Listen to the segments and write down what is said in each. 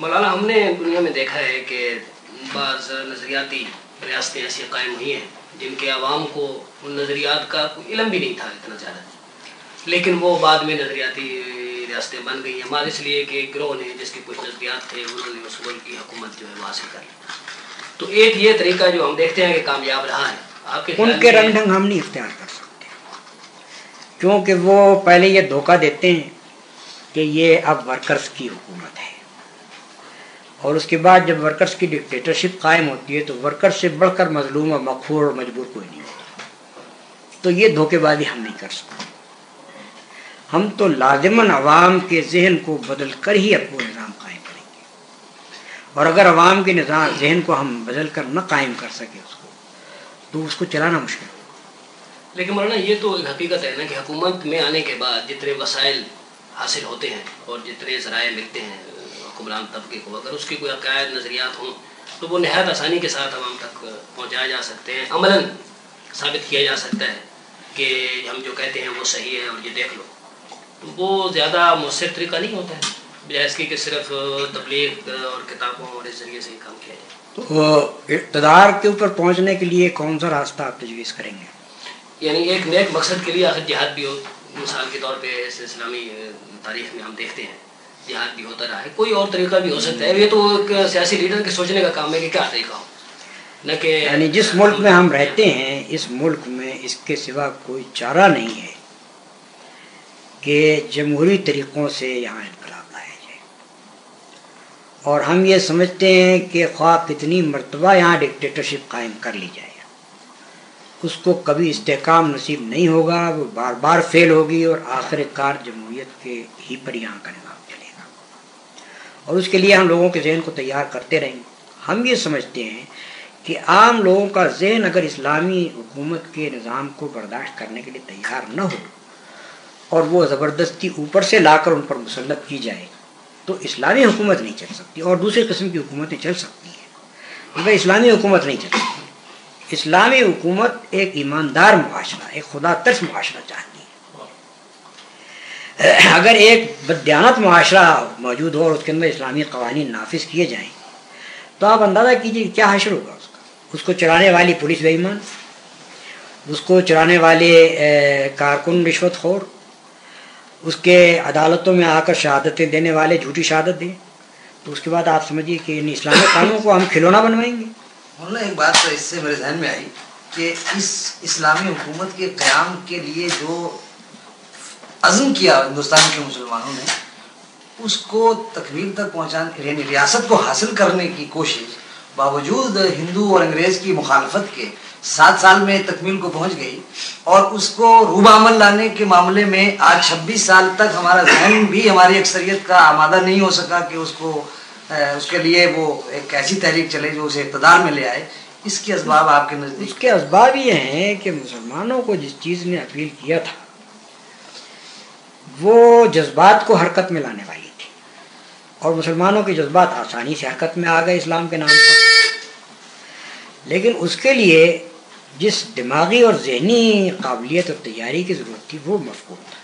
मौलाना हमने दुनिया में देखा है कि बाज़ नज़रियाती रियासतें ऐसी कायम हुई हैं जिनके आवाम को उन नज़रियात का कोई इलम भी नहीं था इतना ज़्यादा। लेकिन वो बाद में नज़रियाती रियासतें बन गई हैं। माल इसलिए कि ग्रोह ने जिसके कुछ नज़रियात थे उन्होंने उस मुल्क की हुकूमत जो है वो हासिल कर ली। तो एक ये तरीका जो हम देखते हैं कि कामयाब रहा है। आपके उनके रंग ढंग हम नहीं इख्तियार कर सकते। क्योंकि वो पहले ये धोखा देते हैं कि ये अब वर्कर्स की हुकूमत है। और उसके बाद जब वर्कर्स की डिक्टेटरशिप कायम होती है तो वर्कर्स से बढ़कर मजलूम और मकफूर और मजबूर कोई नहीं होता। तो ये धोखेबाजी हम नहीं कर सकते। हम तो लाजमन अवाम के जहन को बदल कर ही अपना निज़ाम कायम करेंगे। और अगर अवाम के निज़ाम, जहन को हम बदल कर न कायम कर सके उसको तो उसको चलाना मुश्किल लेकिन मौलाना, ये तो एक हकीकत है ना कि हुकूमत में आने के बाद जितने वसाइल हासिल होते हैं और जितने ज़राए मिलते हैं हुक्मरान तबके को अगर उसके कोई अकायद नज़रियात हों तो वो नहायत आसानी के साथ आवाम तक पहुँचाया जा सकते हैं। अमलन साबित किया जा सकता है कि हम जो कहते हैं वो सही है और ये देख लो। तो वो ज़्यादा मौसर तरीका नहीं होता है बजाय इसकी कि सिर्फ़ तबलीग और किताबों और इस ज़रिए से ही काम किया जाए। तो इकतदार के ऊपर पहुँचने के लिए कौन सा रास्ता आप तजवीज़ करेंगे? यानी एक नेक मकसद के लिए आखिर जिहाद भी हो। मिसाल के तौर पर इस इस्लामी तारीख में हम देखते हैं। जिहाद भी होता रहा है, कोई और तरीका भी हो सकता है। ये तो सियासी लीडर के सोचने का काम है कि क्या तरीका हो। न कि यानी जिस मुल्क में हम रहते हैं, इस मुल्क में इसके सिवा कोई चारा नहीं है कि जमहूरी तरीक़ों से यहाँ इनकलाब लाया जाए। और हम ये समझते हैं कि ख्वाह कितनी मरतबा यहाँ डिक्टेटरशिप कायम कर ली जाए। उसको कभी इस्तेकाम नसीब नहीं होगा, वो बार बार फेल होगी और आखिरकार जमहूरियत के ही पर यहाँ का निज़ाम चलेगा और उसके लिए हम लोगों के जहन को तैयार करते रहेंगे। हम ये समझते हैं कि आम लोगों का जहन अगर इस्लामी हुकूमत के निज़ाम को बर्दाश्त करने के लिए तैयार न हो और वो ज़बरदस्ती ऊपर से लाकर उन पर मुसलत की जाए तो इस्लामी हुकूमत नहीं चल सकती और दूसरे किस्म की हुकूमतें चल सकती हैं। मगर इस्लामी हुकूमत नहीं चल सकती। इस्लामी हुकूमत एक ईमानदार मुआशरा, एक खुदा तर्स मुआशरा चाहती है। अगर एक बदयानत माशरा मौजूद हो और उसके अंदर इस्लामी कवानी नाफिज किए जाएँ तो आप अंदाज़ा कीजिए क्या हशर होगा उसका। उसको चलाने वाली पुलिस बेईमान, उसको चलाने वाले कारकुन रिश्वत खोर, उसके अदालतों में आकर शहादतें देने वाले झूठी शहादत दें तो उसके बाद आप समझिए कि इन इस्लामी कानून को हम खिलौना बनवाएँगे। मोहल्ला एक बात तो इससे मेरे जहन में आई कि इस इस्लामी हुकूमत के क़्याम के लिए जो अज़म किया हिंदुस्तान के मुसलमानों ने, उसको तकमील तक पहुँचाने यानी रियासत को हासिल करने की कोशिश बावजूद हिंदू और अंग्रेज़ की मुखालफत के सात साल में तकमील को पहुँच गई और उसको रूबामल लाने के मामले में आज 26 साल तक हमारा जहन भी, हमारी अक्सरियत का आमादा नहीं हो सका कि उसको उसके लिए वो एक ऐसी तहरीक चले जो उसे इकतदार में ले आए। इसके इसबाब आपके नज़दीक इसके इसबाब ये हैं कि मुसलमानों को जिस चीज़ ने अपील किया था वो जज्बात को हरकत में लाने वाली थी। और मुसलमानों के जज्बात आसानी से हरकत में आ गए इस्लाम के नाम पर। लेकिन उसके लिए जिस दिमागी और जहनी काबिलियत और तैयारी की ज़रूरत थी, वो मफकूद था।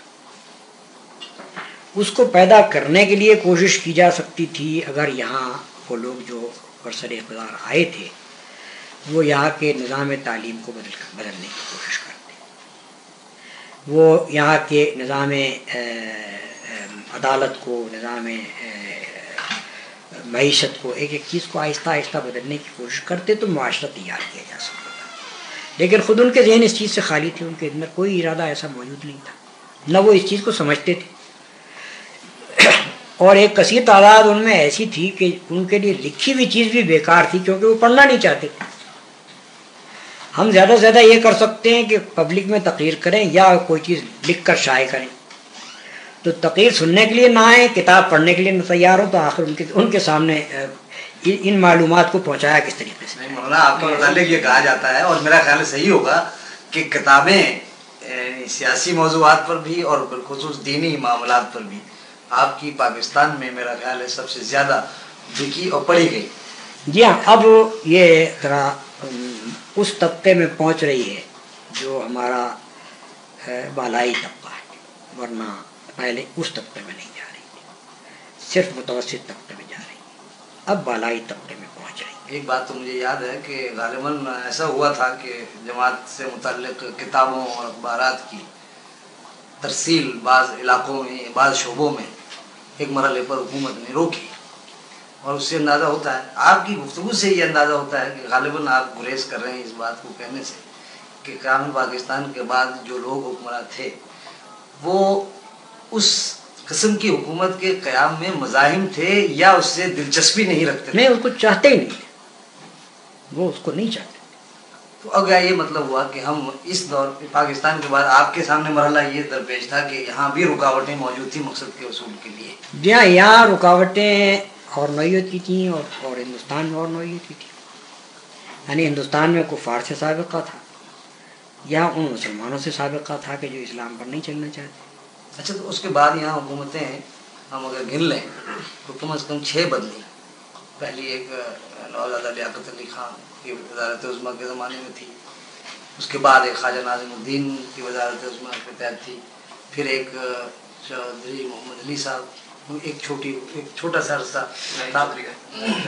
उसको पैदा करने के लिए कोशिश की जा सकती थी। अगर यहाँ वो लोग जो बरसर इकदार आए थे, वो यहाँ के निज़ाम तालीम को बदल, बदलने की कोशिश करते वो यहाँ के निज़ाम अदालत को, निज़ाम मीशत को, एक एक चीज़ को आहिस्ता आहिस्ता बदलने की कोशिश करते तो माशरा तैयार किया जा सकता था। लेकिन ख़ुद उनके जहन इस चीज़ से खाली थे, उनके अंदर कोई इरादा ऐसा मौजूद नहीं था। न वो इस चीज़ को समझते थे। और एक कसीर तादाद उनमें ऐसी थी कि उनके लिए लिखी हुई चीज़ भी बेकार थी, क्योंकि वो पढ़ना नहीं चाहते थे। हम ज़्यादा से ज़्यादा ये कर सकते हैं कि पब्लिक में तकीर करें या कोई चीज़ लिख कर शाये करें। तो तकीर सुनने के लिए ना आए किताब पढ़ने के लिए ना तैयार हो तो आखिर उनके उनके सामने इन मालूम को पहुँचाया किस तरीके से? मौलाना आपके मुतालिक ये कहा जाता है और मेरा ख्याल सही होगा कि किताबें सियासी मौजूद पर भी और बिलखसूस दीनी मामला पर भी आपकी पाकिस्तान में मेरा ख्याल है सबसे ज़्यादा बिकी और पढ़ी गई। जी हाँ अब ये तरह उस तबके में पहुँच रही है जो हमारा बालाई तबका है, वरना पहले उस तबके में नहीं जा रही सिर्फ़ मुतवसित तबके में जा रही अब बालाई तबके में पहुँच रही एक बात तो मुझे याद है कि गालिबन ऐसा हुआ था कि जमात से मुतलक किताबों और अखबार की तरसील बाज़ इलाकों में, बाज़ शोबों में एक मरल पर हुकूमत ने रोकी। और उससे अंदाज़ा होता है। आपकी गुफ्तु से ये अंदाज़ा होता है कि गालिबा आप गुरेज कर रहे हैं इस बात को कहने से कि कानून पाकिस्तान के बाद जो लोग हुक्मरान थे वो उस किस्म की हुकूमत के क़्याम में मजाहिम थे या उससे दिलचस्पी नहीं रखते नहीं उसको चाहते ही नहीं वो उसको नहीं चाहते तो अब ये मतलब हुआ कि हम इस दौर पाकिस्तान के बाद आपके सामने मरला ये दरपेश था कि यहाँ भी रुकावटें मौजूद थी मकसद के वसूल के लिए? जी हाँ यहाँ रुकावटें और नौीयत की थी, और और हिंदुस्तान में और नौीयत की थी। यानी हिंदुस्तान में कुफार से सबका था, या उन मुसलमानों से सबका था कि जो इस्लाम पर नहीं चलना चाहते। अच्छा तो उसके बाद यहाँ हुकूमतें, हम अगर गिन लें तो कम अज़ कम छः बदली। पहली एक नौजादा लियाकत अली खान की वजारत उज़मा के ज़माने में थी। उसके बाद एक ख्वाजा नाजिमुद्दीन की वजारत उज़मा के तहत थी। फिर एक चौधरी मोहम्मद अली साहब एक छोटी एक छोटा सा अरसा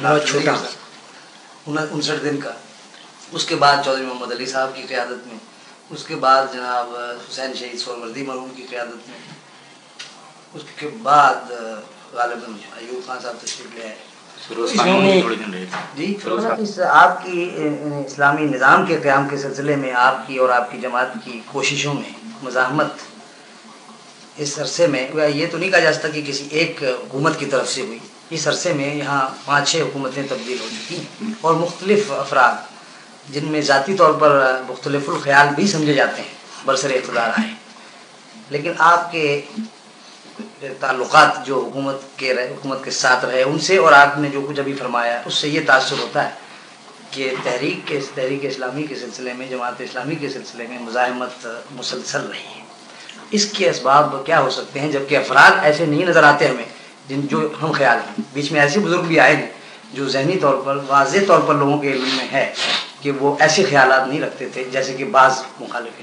बहुत छोटा। उनसठ दिन का। उसके बाद चौधरी मोहम्मद अली साहब की क़्यादत में। उसके बाद जनाब हुसैन शहीद सोरवर्दी मरहूम की क़्यादत में। उसके बाद गालिबन अयूब खान साहब तशरीफ़ ले आए। जी? इस आपकी इस्लामी निज़ाम के क़्याम के सिलसिले में आपकी और आपकी जमात की कोशिशों में मज़ामत इस अरसे में, ये तो नहीं कहा जा सकता कि किसी एक हुकूमत की तरफ़ से हुई। इस अरसे में यहाँ पाँच छः हुकूमतें तब्दील हो चुकी और मुख्तलिफ़ अफराद, जिनमें ज़ाती तौर पर मुख्तलिफ़ुल भी समझे जाते हैं, बरसर इकतदार आए। लेकिन आपके ताल्लुकात जो हुकूमत के रहे, हुकूमत के साथ रहे, उनसे और आपने जो कुछ अभी फरमाया, उससे ये तासर होता है कि तहरीक के, तहरीक इस्लामी के सिलसिले में, जमात इस्लामी के सिलसिले में मुजामत मुसलसल रही है। इसके इसबाब क्या हो सकते हैं, जबकि अफराद ऐसे नहीं नज़र आते हमें, जिन जो हम ख्याल हैं। बीच में ऐसे बुज़ुर्ग भी आए हैं, जो जहनी तौर पर वाज तौर पर लोगों के इल्म में है, कि वो ऐसे ख्याल नहीं रखते थे, जैसे कि बाज़ मुखालिफ